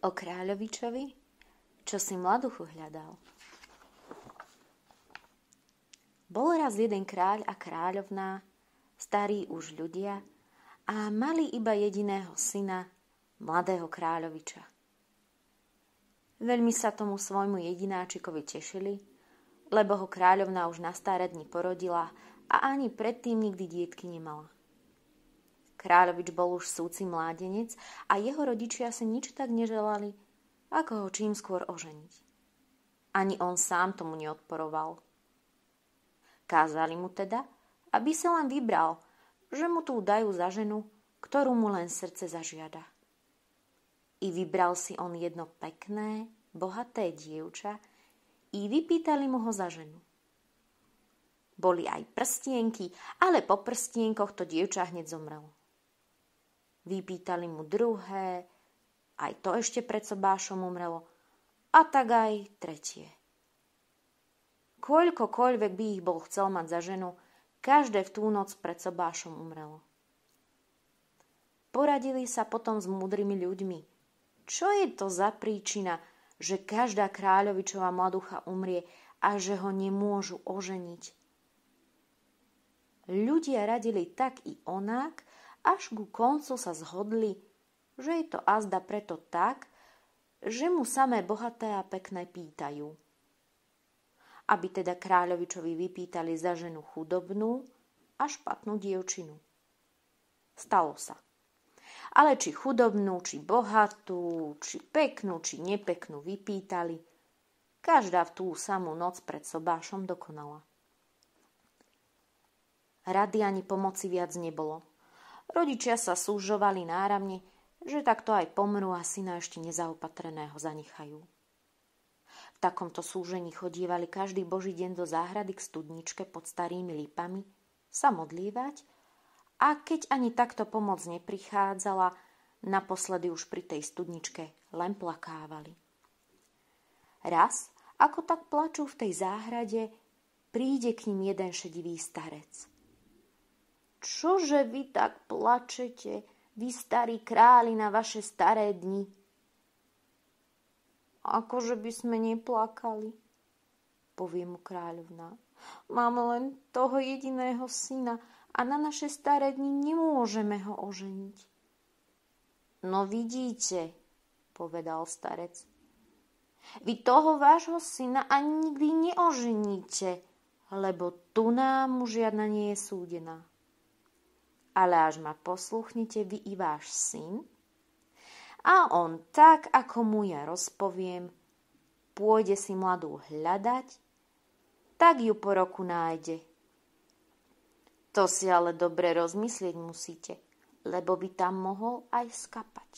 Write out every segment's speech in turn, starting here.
O kráľovičovi, čo si mladuchu hľadal. Bol raz jeden kráľ a kráľovná, starí už ľudia, a mali iba jediného syna, mladého kráľoviča. Veľmi sa tomu svojmu jedináčikovi tešili, lebo ho kráľovná už na staré dni porodila a ani predtým nikdy dietky nemala. Kráľovič bol už súci mládenec a jeho rodičia si nič tak neželali, ako ho čím skôr oženiť. Ani on sám tomu neodporoval. Kázali mu teda, aby sa len vybral, že mu tu dajú za ženu, ktorú mu len srdce zažiada. I vybral si on jedno pekné, bohaté dievča i vypýtali mu ho za ženu. Boli aj prstienky, ale po prstienkoch to dievča hneď zomrelo. Vypýtali mu druhé, aj to ešte pred sobášom umrelo, a tak aj tretie. Koľkokoľvek by ich bol chcel mať za ženu, každé v tú noc pred sobášom umrelo. Poradili sa potom s múdrymi ľuďmi. Čo je to za príčina, že každá kráľovičová mladucha umrie a že ho nemôžu oženiť? Ľudia radili tak i onak, až ku koncu sa zhodli, že je to azda preto tak, že mu samé bohaté a pekné pýtajú. Aby teda kráľovičovi vypýtali za ženu chudobnú a špatnú dievčinu. Stalo sa. Ale či chudobnú, či bohatú, či peknú, či nepeknú vypýtali, každá v tú samú noc pred sobášom dokonala. Rady ani pomoci viac nebolo. Rodičia sa súžovali náramne, že takto aj pomrú a syna ešte nezaopatreného zanechajú. V takomto súžení chodívali každý boží deň do záhrady k studničke pod starými lípami sa modlívať a keď ani takto pomoc neprichádzala, naposledy už pri tej studničke len plakávali. Raz, ako tak plačú v tej záhrade, príde k ním jeden šedivý starec. Čože vy tak plačete, vy starí králi na vaše staré dni? Akože by sme neplakali, povie mu kráľovná. Máme len toho jediného syna a na naše staré dni nemôžeme ho oženiť. No vidíte, povedal starec. Vy toho vášho syna ani nikdy neoženíte, lebo tu nám už žiadna nie je súdená ale až ma posluchnite vy i váš syn. A on tak, ako mu ja rozpoviem, pôjde si mladú hľadať, tak ju po roku nájde. To si ale dobre rozmyslieť musíte, lebo by tam mohol aj skapať.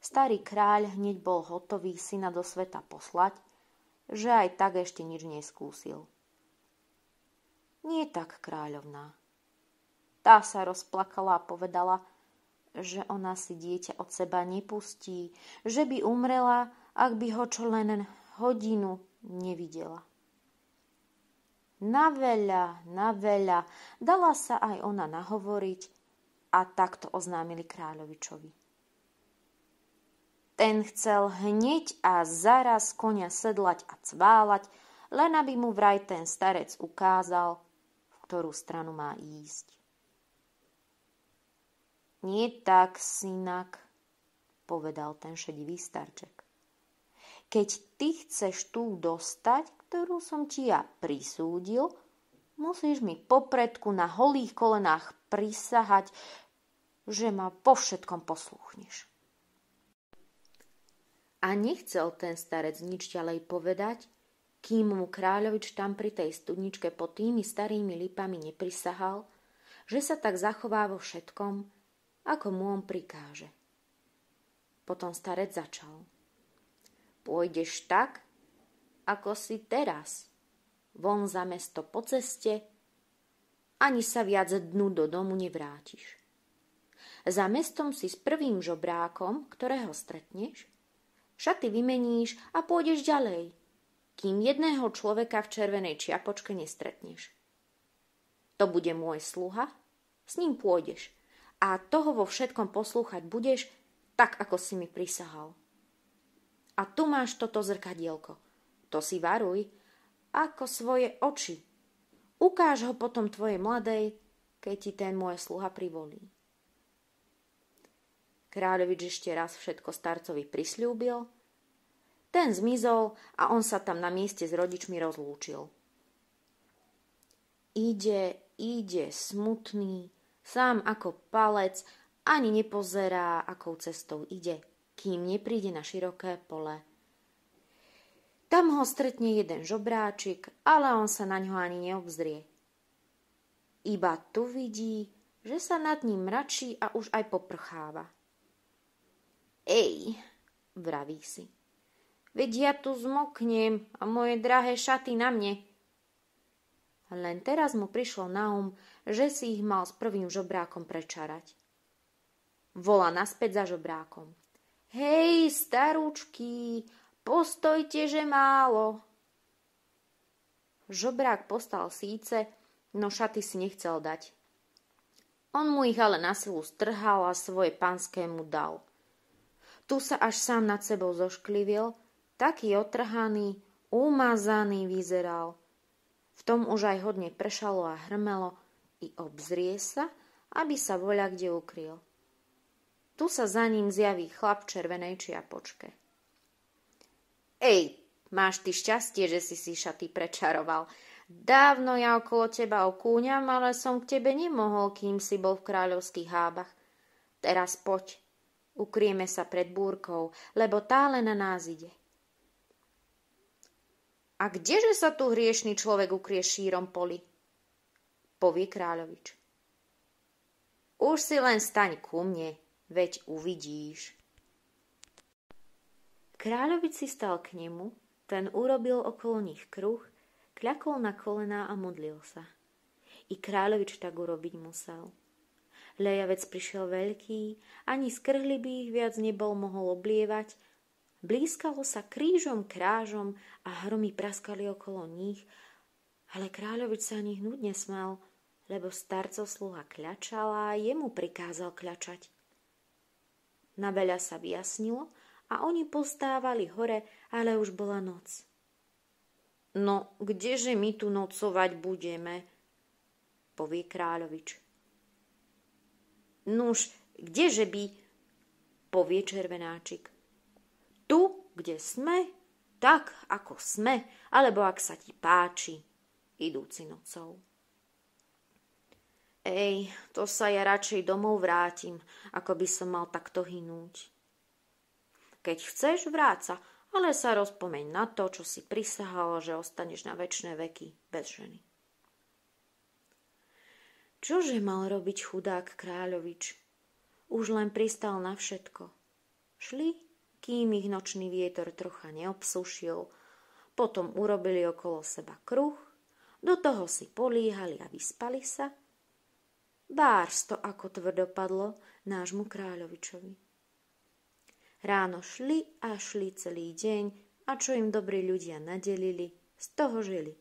Starý kráľ hneď bol hotový syna do sveta poslať, že aj tak ešte nič neskúsil. Nie tak, kráľovná. Tá sa rozplakala a povedala, že ona si dieťa od seba nepustí, že by umrela, ak by ho čo len hodinu nevidela. Na veľa, na veľa, dala sa aj ona nahovoriť a takto oznámili kráľovičovi. Ten chcel hneď a zaraz konia sedlať a cválať, len aby mu vraj ten starec ukázal, ktorú stranu má ísť. Nie tak, synak, povedal ten šedivý starček. Keď ty chceš tú dostať, ktorú som ti ja prisúdil, musíš mi popredku na holých kolenách prisahať, že ma po všetkom posluchneš. A nechcel ten starec nič ďalej povedať, kým mu kráľovič tam pri tej studničke pod tými starými lipami neprisahal, že sa tak zachová vo všetkom, ako mu on prikáže. Potom starec začal. Pôjdeš tak, ako si teraz, von za mesto po ceste, ani sa viac dnu do domu nevrátiš. Za mestom si s prvým žobrákom, ktorého stretneš, šaty vymeníš a pôjdeš ďalej – kým jedného človeka v červenej čiapočke nestretneš. To bude môj sluha, s ním pôjdeš a toho vo všetkom poslúchať budeš, tak ako si mi prisahal. A tu máš toto zrkadielko. To si varuj, ako svoje oči. Ukáž ho potom tvojej mladej, keď ti ten môj sluha privolí. Kráľovič ešte raz všetko starcovi prisľúbil, ten zmizol a on sa tam na mieste s rodičmi rozlúčil. Ide, ide, smutný, sám ako palec, ani nepozerá, akou cestou ide, kým nepríde na široké pole. Tam ho stretne jeden žobráčik, ale on sa na ňo ani neobzrie. Iba tu vidí, že sa nad ním mračí a už aj poprcháva. Ej, vraví si. Veď ja tu zmoknem a moje drahé šaty na mne. Len teraz mu prišlo na um, že si ich mal s prvým žobrákom prečarať. Volá naspäť za žobrákom. Hej, starúčky, postojte, že málo. Žobrák postal síce, no šaty si nechcel dať. On mu ich ale na silu strhal a svoje panskému dal. Tu sa až sám nad sebou zošklivil taký otrhaný, umazaný vyzeral. V tom už aj hodne pršalo a hrmelo i obzrie sa, aby sa voľa kde ukryl. Tu sa za ním zjaví chlap červenej čiapočke. Ej, máš ty šťastie, že si si šaty prečaroval. Dávno ja okolo teba okúňam, ale som k tebe nemohol, kým si bol v kráľovských hábach. Teraz poď, ukrieme sa pred búrkou, lebo tá len na nás ide. A kdeže sa tu hriešný človek ukrie šírom poli? Povie kráľovič. Už si len staň ku mne, veď uvidíš. Kráľovič si stal k nemu, ten urobil okolo nich kruh, kľakol na kolená a modlil sa. I kráľovič tak urobiť musel. Lejavec prišiel veľký, ani skrhlibých viac nebol mohol oblievať, Blízkalo sa krížom krážom a hromy praskali okolo nich, ale kráľovič sa ani hnúť nesmel, lebo starcov sluha kľačala a jemu prikázal kľačať. Na veľa sa vyjasnilo a oni postávali hore, ale už bola noc. No, kdeže my tu nocovať budeme? povie kráľovič. Nuž, kdeže by? povie červenáčik tu, kde sme, tak ako sme, alebo ak sa ti páči, idúci nocou. Ej, to sa ja radšej domov vrátim, ako by som mal takto hynúť. Keď chceš, vráca, ale sa rozpomeň na to, čo si prisahal, že ostaneš na väčšie veky bez ženy. Čože mal robiť chudák kráľovič? Už len pristal na všetko. Šli kým ich nočný vietor trocha neobsušil. Potom urobili okolo seba kruh, do toho si políhali a vyspali sa. Bárs to ako tvrdo padlo nášmu kráľovičovi. Ráno šli a šli celý deň a čo im dobrí ľudia nadelili, z toho žili.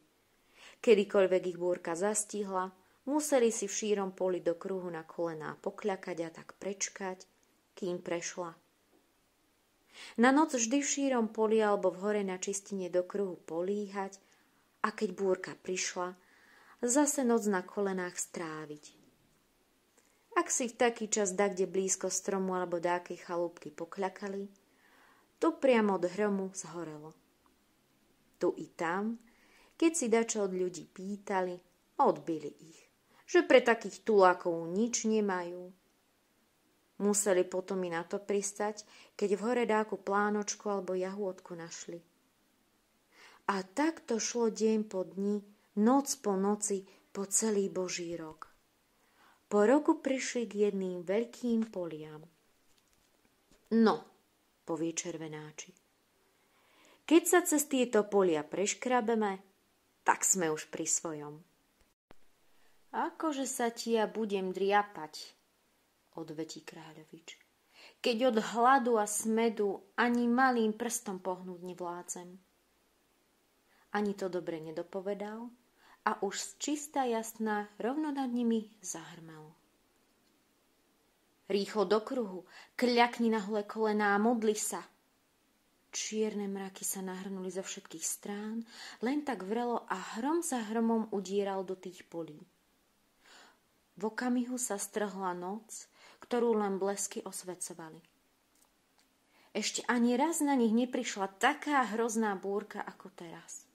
Kedykoľvek ich búrka zastihla, museli si v šírom poli do kruhu na kolená pokľakať a tak prečkať, kým prešla na noc vždy v šírom poli alebo v hore na čistine do kruhu políhať a keď búrka prišla, zase noc na kolenách stráviť. Ak si v taký čas da kde blízko stromu alebo dákej chalúbky pokľakali, tu priamo od hromu zhorelo. Tu i tam, keď si dačo od ľudí pýtali, odbili ich, že pre takých tulákov nič nemajú, Museli potom i na to pristať, keď v hore dáku plánočku alebo jahôdku našli. A takto šlo deň po dni, noc po noci, po celý Boží rok. Po roku prišli k jedným veľkým poliam. No, povie červenáči. Keď sa cez tieto polia preškrabeme, tak sme už pri svojom. Akože sa ti ja budem driapať, odvetí kráľovič. Keď od hladu a smedu ani malým prstom pohnúť nevládzem. Ani to dobre nedopovedal a už z čistá jasná rovno nad nimi zahrmelo. Rýchlo do kruhu, kľakni na hole kolená a modli sa. Čierne mraky sa nahrnuli zo všetkých strán, len tak vrelo a hrom za hromom udíral do tých polí. V okamihu sa strhla noc, ktorú len blesky osvecovali. Ešte ani raz na nich neprišla taká hrozná búrka ako teraz.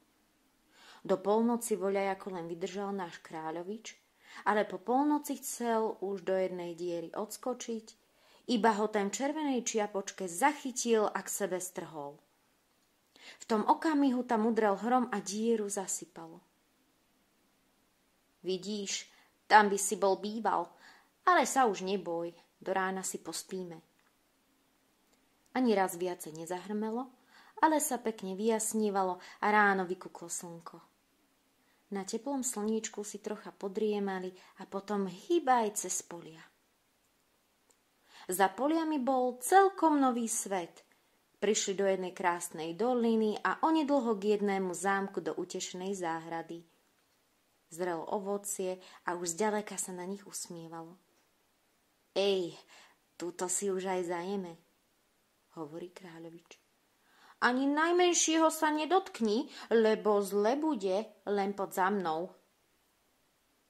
Do polnoci voľaj ako len vydržal náš kráľovič, ale po polnoci chcel už do jednej diery odskočiť, iba ho ten červenej čiapočke zachytil a k sebe strhol. V tom okamihu tam udrel hrom a dieru zasypalo. Vidíš, tam by si bol býval, ale sa už neboj, do rána si pospíme. Ani raz viacej nezahrmelo, ale sa pekne vyjasnívalo a ráno vykuklo slnko. Na teplom slníčku si trocha podriemali a potom hýbaj cez polia. Za poliami bol celkom nový svet. Prišli do jednej krásnej doliny a onedlho k jednému zámku do utešenej záhrady. Zrelo ovocie a už zďaleka sa na nich usmievalo. Ej, túto si už aj zajeme, hovorí kráľovič. Ani najmenšieho sa nedotkni, lebo zle bude len pod za mnou.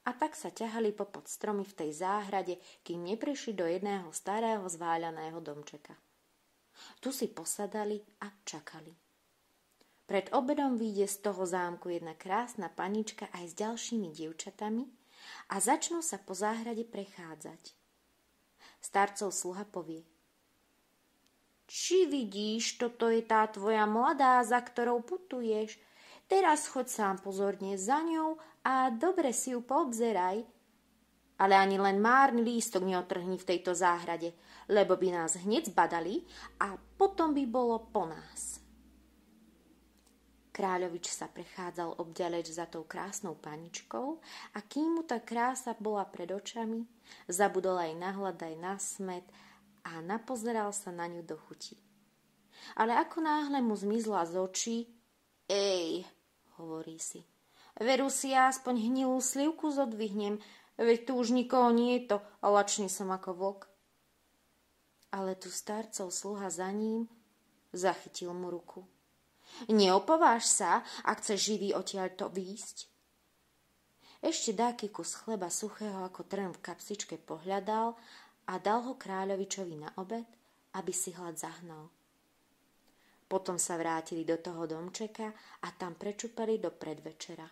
A tak sa ťahali popod stromy v tej záhrade, kým neprišli do jedného starého zváľaného domčeka. Tu si posadali a čakali. Pred obedom vyjde z toho zámku jedna krásna panička aj s ďalšími dievčatami a začnú sa po záhrade prechádzať. Starcov sluha povie – či vidíš, toto je tá tvoja mladá, za ktorou putuješ. Teraz choď sám pozorne za ňou a dobre si ju poobzeraj. Ale ani len márny lístok neotrhni v tejto záhrade, lebo by nás hneď zbadali a potom by bolo po nás. Kráľovič sa prechádzal obďaleč za tou krásnou paničkou a kým mu tá krása bola pred očami, zabudol aj na aj na smet a napozeral sa na ňu do chuti. Ale ako náhle mu zmizla z očí, ej, hovorí si, veru si ja aspoň hnilú slivku zodvihnem, veď tu už nikoho nie je to lačný som ako vlk. Ale tu starcov sluha za ním zachytil mu ruku. Neopováš sa, ak chceš živý to výjsť? Ešte dáky kus chleba suchého ako trn v kapsičke pohľadal a dal ho kráľovičovi na obed, aby si hlad zahnal. Potom sa vrátili do toho domčeka a tam prečupali do predvečera.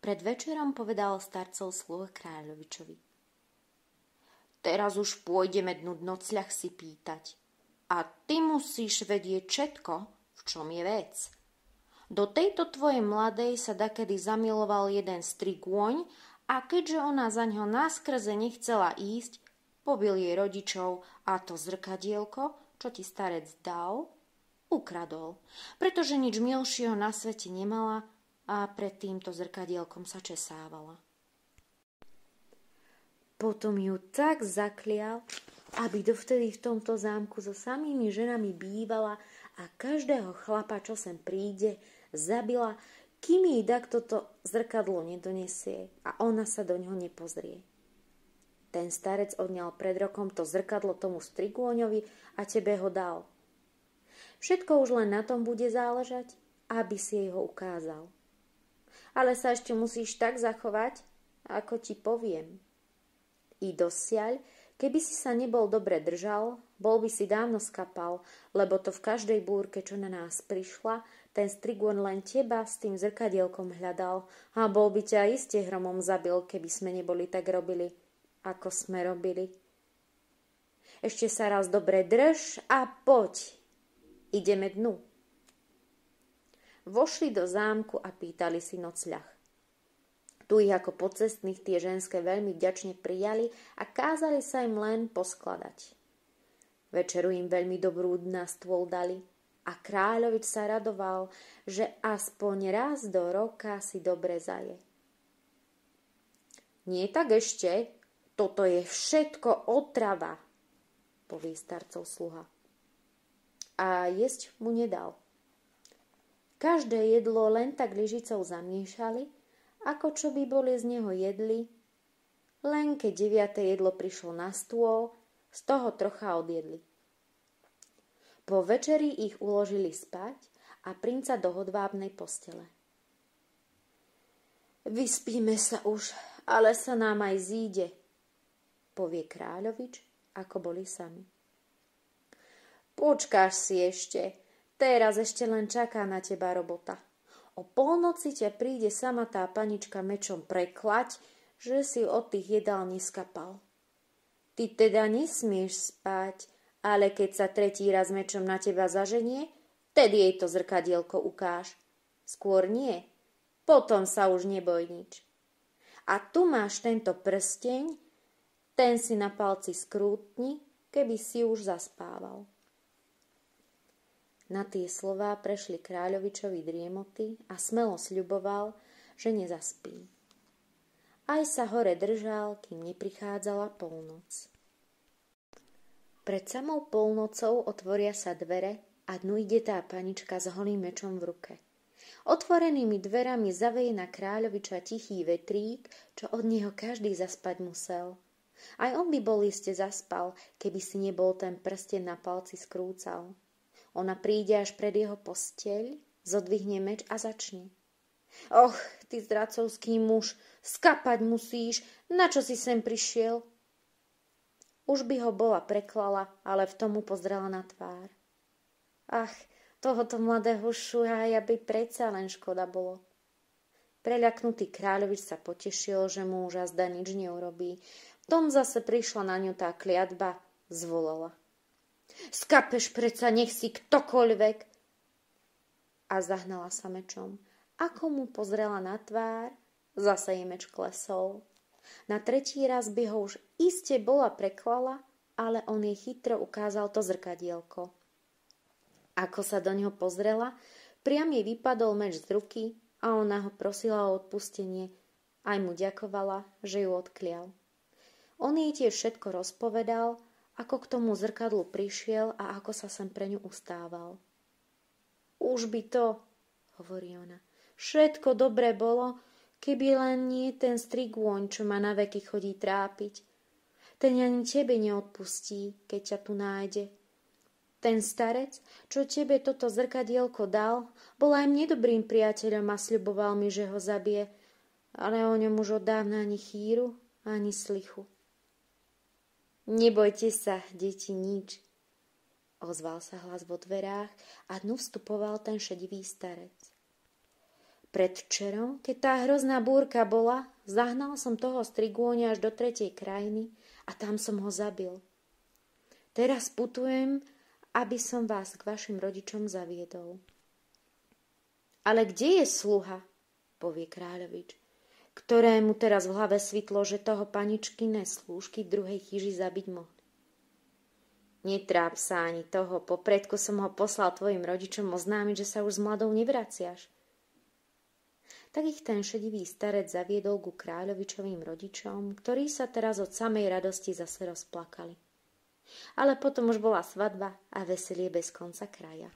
Pred večerom povedal starcov sluh kráľovičovi. Teraz už pôjdeme dnu nocľah si pýtať. A ty musíš vedieť všetko, v čom je vec. Do tejto tvojej mladej sa dakedy zamiloval jeden strigôň a keďže ona za ňo náskrze nechcela ísť, pobil jej rodičov a to zrkadielko, čo ti starec dal, ukradol, pretože nič milšieho na svete nemala a pred týmto zrkadielkom sa česávala. Potom ju tak zaklial, aby dovtedy v tomto zámku so samými ženami bývala a každého chlapa, čo sem príde, zabila, kým jej dak toto zrkadlo nedonesie a ona sa do ňoho nepozrie. Ten starec odňal pred rokom to zrkadlo tomu strigôňovi a tebe ho dal. Všetko už len na tom bude záležať, aby si jej ho ukázal. Ale sa ešte musíš tak zachovať, ako ti poviem. I dosiaľ, keby si sa nebol dobre držal, bol by si dávno skapal, lebo to v každej búrke, čo na nás prišla, ten strigón len teba s tým zrkadielkom hľadal a bol by ťa iste hromom zabil, keby sme neboli tak robili, ako sme robili. Ešte sa raz dobre drž a poď. Ideme dnu. Vošli do zámku a pýtali si nocľah. Tu ich ako pocestných tie ženské veľmi vďačne prijali a kázali sa im len poskladať. Večeru im veľmi dobrú na stôl dali – a kráľovič sa radoval, že aspoň raz do roka si dobre zaje. Nie tak ešte, toto je všetko otrava, povie starcov sluha. A jesť mu nedal. Každé jedlo len tak lyžicou zamiešali, ako čo by boli z neho jedli, len keď deviate jedlo prišlo na stôl, z toho trocha odjedli. Po večeri ich uložili spať a princa do hodvábnej postele. Vyspíme sa už, ale sa nám aj zíde, povie kráľovič, ako boli sami. Počkáš si ešte, teraz ešte len čaká na teba robota. O polnoci ťa príde sama tá panička mečom preklať, že si od tých jedál neskapal. Ty teda nesmieš spať, ale keď sa tretí raz mečom na teba zaženie, tedy jej to zrkadielko ukáž. Skôr nie, potom sa už neboj nič. A tu máš tento prsteň, ten si na palci skrútni, keby si už zaspával. Na tie slová prešli kráľovičovi driemoty a smelo sľuboval, že nezaspí. Aj sa hore držal, kým neprichádzala polnoc. Pred samou polnocou otvoria sa dvere a dnu ide tá panička s holým mečom v ruke – Otvorenými dverami zaveje na kráľoviča tichý vetrík, čo od neho každý zaspať musel. Aj on by bol iste zaspal, keby si nebol ten prsten na palci skrúcal. Ona príde až pred jeho posteľ, zodvihne meč a začne. Och, ty zdracovský muž, skapať musíš, na čo si sem prišiel? Už by ho bola preklala, ale v tomu pozrela na tvár. Ach, Tohoto mladého šuhája by predsa len škoda bolo. Preľaknutý kráľovič sa potešil, že mu už azda nič neurobí. V tom zase prišla na ňu tá kliatba, zvolala. Skapeš preca, nech si ktokoľvek. A zahnala sa mečom. Ako mu pozrela na tvár, zase jej meč klesol. Na tretí raz by ho už iste bola preklala, ale on jej chytro ukázal to zrkadielko. Ako sa do ňoho pozrela, priam jej vypadol meč z ruky a ona ho prosila o odpustenie. Aj mu ďakovala, že ju odklial. On jej tiež všetko rozpovedal, ako k tomu zrkadlu prišiel a ako sa sem pre ňu ustával. Už by to, hovorí ona, všetko dobre bolo, keby len nie ten strigôň, čo ma na veky chodí trápiť. Ten ani tebe neodpustí, keď ťa tu nájde. Ten starec, čo tebe toto zrkadielko dal, bol aj mne dobrým priateľom a sľuboval mi, že ho zabije, ale o ňom už od dávna ani chýru, ani slichu. Nebojte sa, deti, nič, ozval sa hlas vo dverách a dnu vstupoval ten šedivý starec. Predvčerom, keď tá hrozná búrka bola, zahnal som toho strigôňa až do tretej krajiny a tam som ho zabil. Teraz putujem aby som vás k vašim rodičom zaviedol. Ale kde je sluha, povie kráľovič, ktorému teraz v hlave svitlo, že toho paničky slúžky druhej chyži zabiť mohli. Netráp sa ani toho, popredku som ho poslal tvojim rodičom oznámiť, že sa už s mladou nevraciaš. Tak ich ten šedivý starec zaviedol ku kráľovičovým rodičom, ktorí sa teraz od samej radosti zase rozplakali ale potom už bola svadba a veselie bez konca kraja.